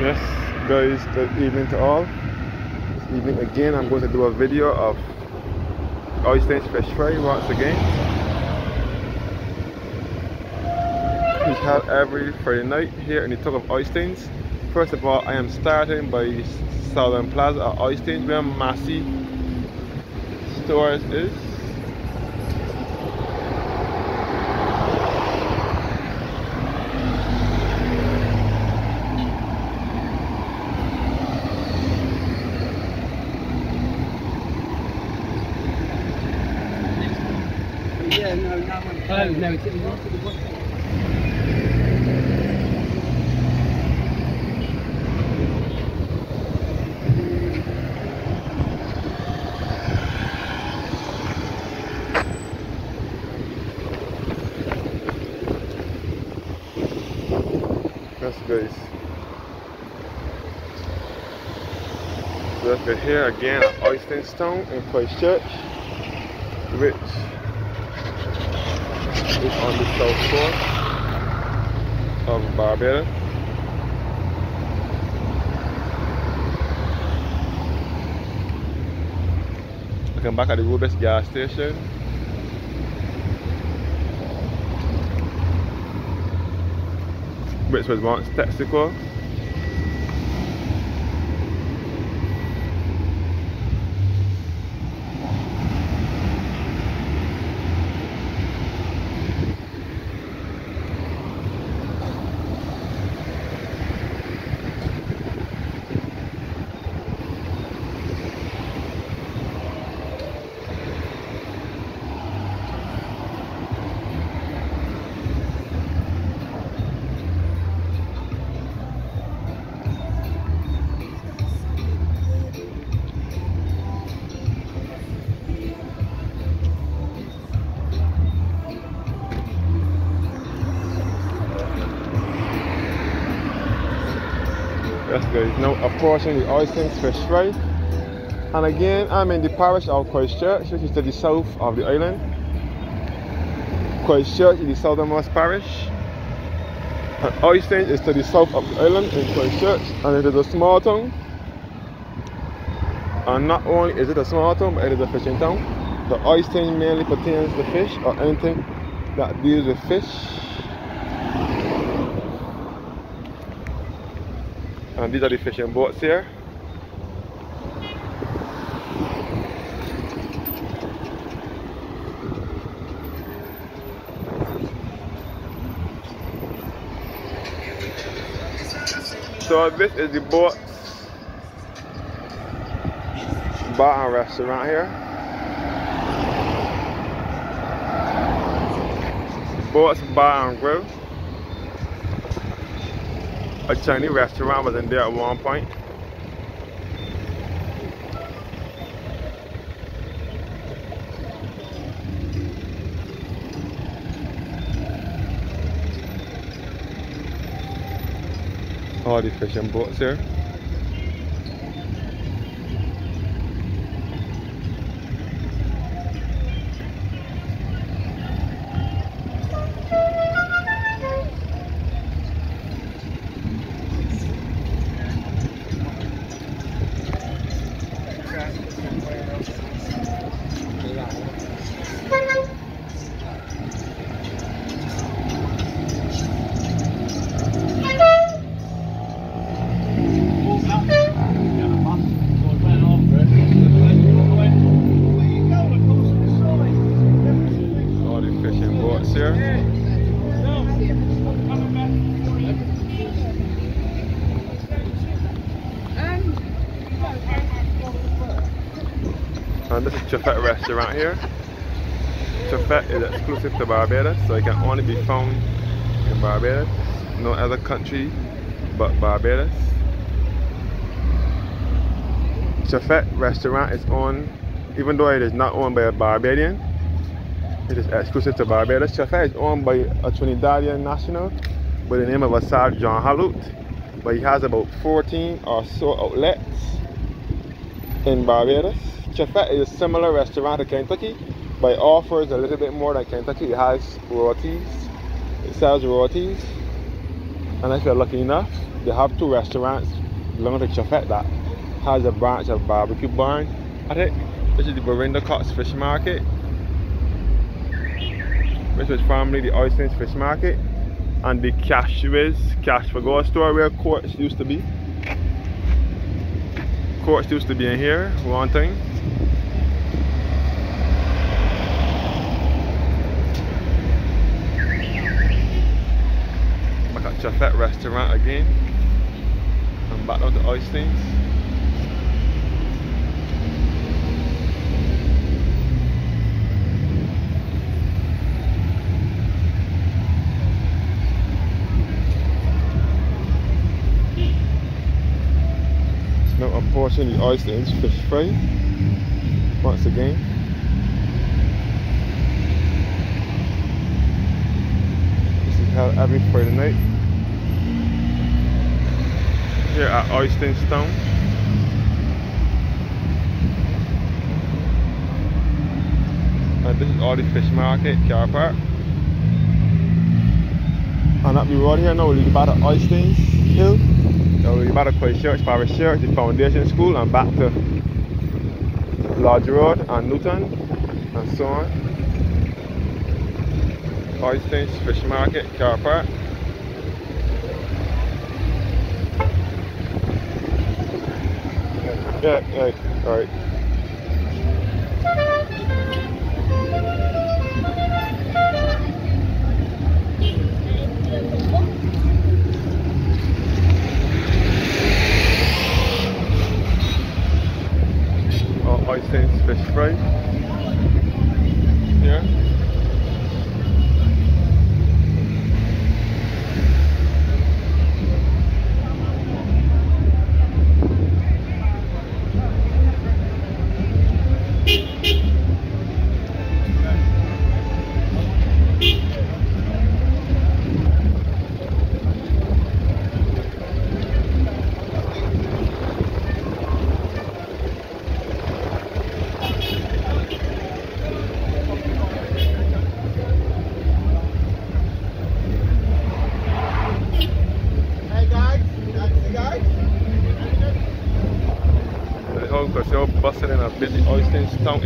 Yes, guys, good evening to all. This evening again, I'm going to do a video of Oistins fish fry once again. We have every Friday night here in the Tug of Oistins. First of all, I am starting by Southern Plaza at Oistins where Massey Stores is. Yeah, no, no one. It's, guys. Look at here again at Oistins in Christchurch, which is on the south shore of Barbados. Looking back at the Rubis gas station. Which was once Texaco. Guys, now approaching the Oistins Fish Fry. And again, I'm in the parish of Christchurch, which is to the south of the island. Christchurch is the southernmost parish. And Oistins is to the south of the island in Christchurch, and it is a small town. And not only is it a small town, but it is a fishing town. The Oistins mainly pertains to fish or anything that deals with fish. And these are the fishing boats here. So this is the boat bar and restaurant here. Boats Bar and Grill. A Chinese restaurant was in there at one point. All the fishing boats here. And this is Chefette restaurant here. Chefette is exclusive to Barbados, so it can only be found in Barbados. No other country but Barbados. Chefette restaurant is owned, even though it is not owned by a Barbadian, it is exclusive to Barbados. Chefette is owned by a Trinidadian national by the name of Asad John Haloute, but he has about 14 or so outlets in Barbados. Chefette is a similar restaurant to Kentucky, but it offers a little bit more than Kentucky. It has rotis, it sells rotis. And if you're lucky enough, they have two restaurants belonging to Chefette that has a branch of barbecue barn I think This is the Berinda Cox Fish Market. Which was formerly the Oistins Fish Market. And the Cash Wiz, Cash for Go store where Courts used to be. Courts used to be in here, one thing. Back at restaurant again. I'm back down to Oistins. Portioning the Oistins, fish fry. Once again. This is how every Friday night. Here at Oistins. And this is all the fish market, car park. And up the road here now, we're about the Oistins Hill. So we're about to play church, parish church, the foundation school, and back to Lodge Road and Newton, and so on. Oistins Fish Market, car park. Yeah, yeah, alright. Oh, Oistins, fish fry. Yeah. Town.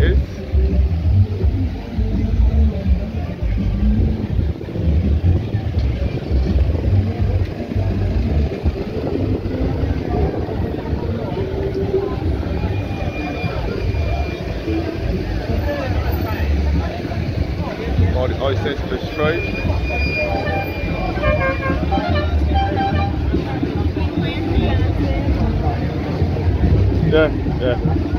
All the Oistins, fry. Yeah, yeah.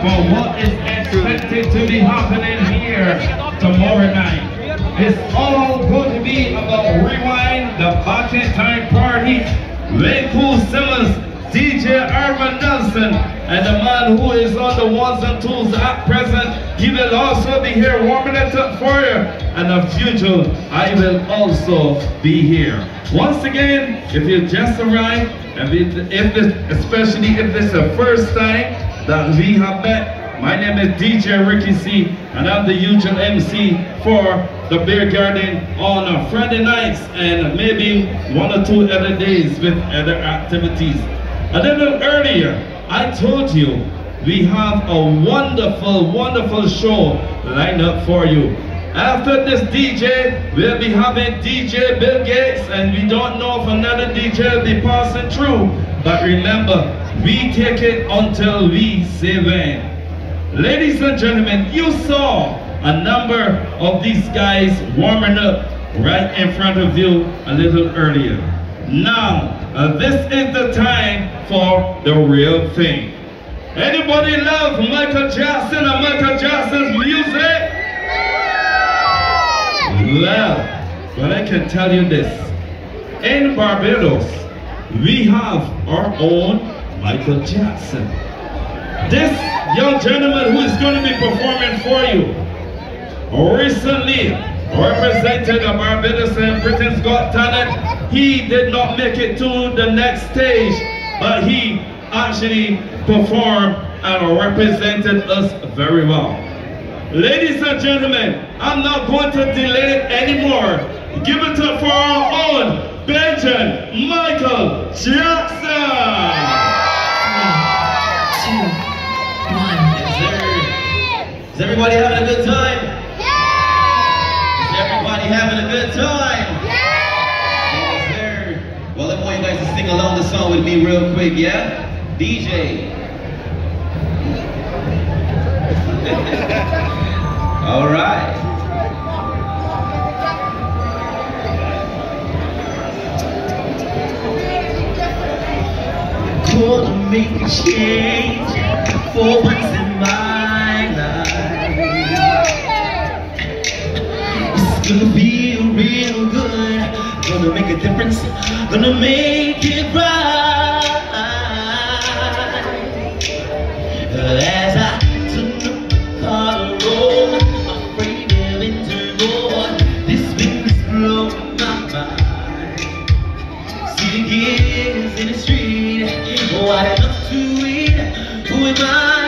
For what is expected to be happening here tomorrow night. It's all going to be about Rewind, the Bucket Time Party, Lakeville Simmons, DJ Irvin Nelson, and the man who is on the ones and twos at present. He will also be here warming it up for you. And as usual, I will also be here. Once again, if you just arrived, and if this, especially if this is the first time that we have met, my name is DJ Ricky C, and I'm the usual MC for the Beer Garden on Friday nights and maybe one or two other days with other activities. A little earlier, I told you we have a wonderful, wonderful show lined up for you. After this DJ, we'll be having DJ Bill Gates, and we don't know if another DJ will be passing through. But remember, we take it until we say when. Ladies and gentlemen, you saw a number of these guys warming up right in front of you a little earlier. Now, uh, this is the time for the real thing. Anybody love Michael Jackson and Michael Jackson's music? Well, but I can tell you this. In Barbados, we have our own Michael Jackson. This young gentleman who is going to be performing for you recently represented Barbados and Britain's Got Talent. He did not make it to the next stage, but he actually performed and represented us very well. Ladies and gentlemen, I'm not going to delay it anymore. Give it up for our own Benjamin Michael Jackson. Two, one. Is everybody having a good time? Yeah! Is everybody having a good time? Yes, sir. Well, I want you guys to sing along the song with me real quick, yeah? DJ. All right. Gonna make a change for once in my life. It's gonna be real good. Gonna make a difference. Gonna make it right. As I turn the my more. This blowing my mind. Kids in the street, what? Who am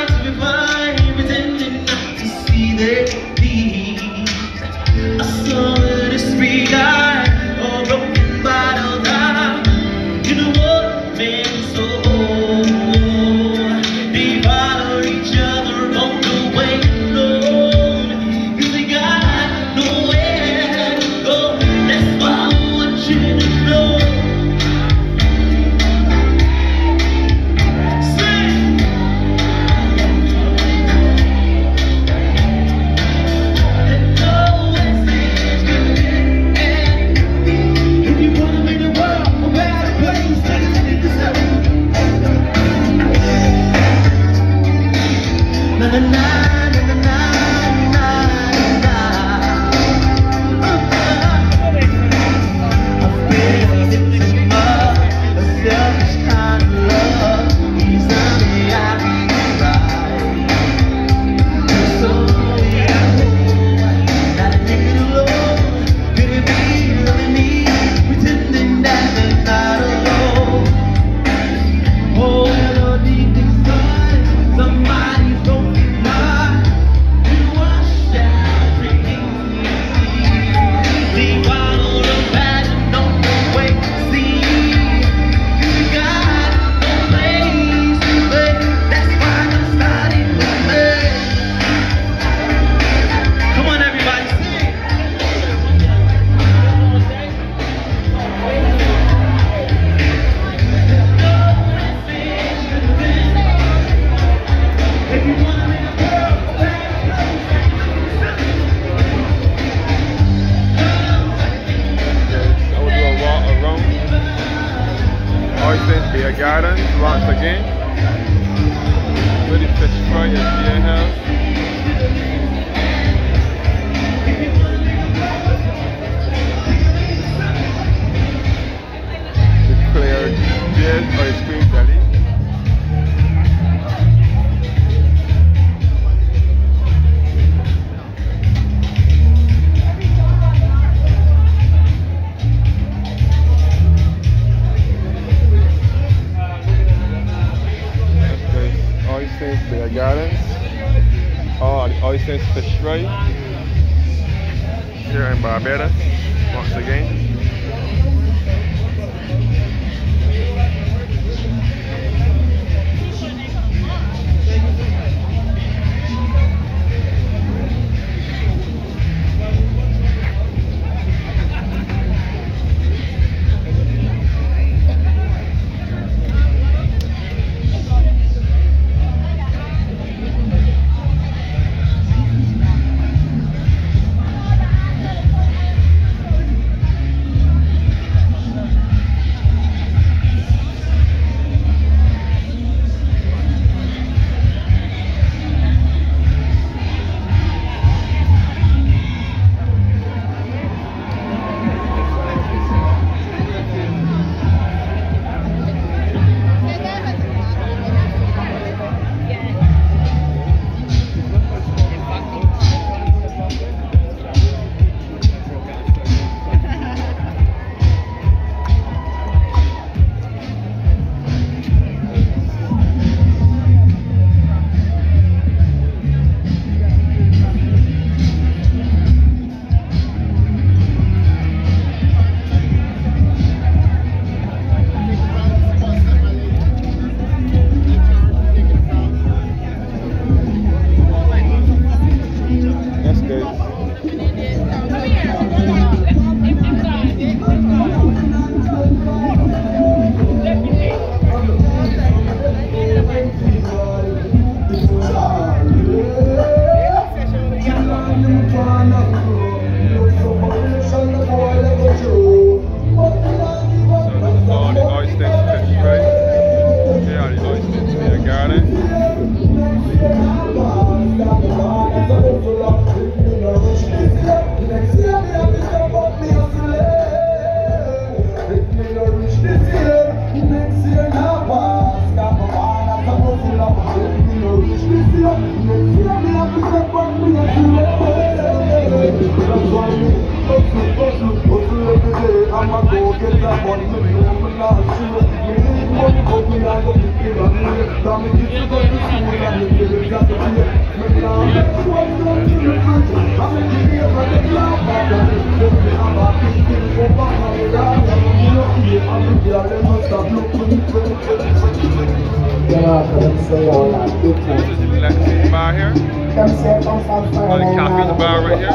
Another copy in the bar right here.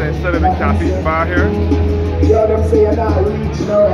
And instead of the copy in the bar here. Yo, them say you're not rich, no.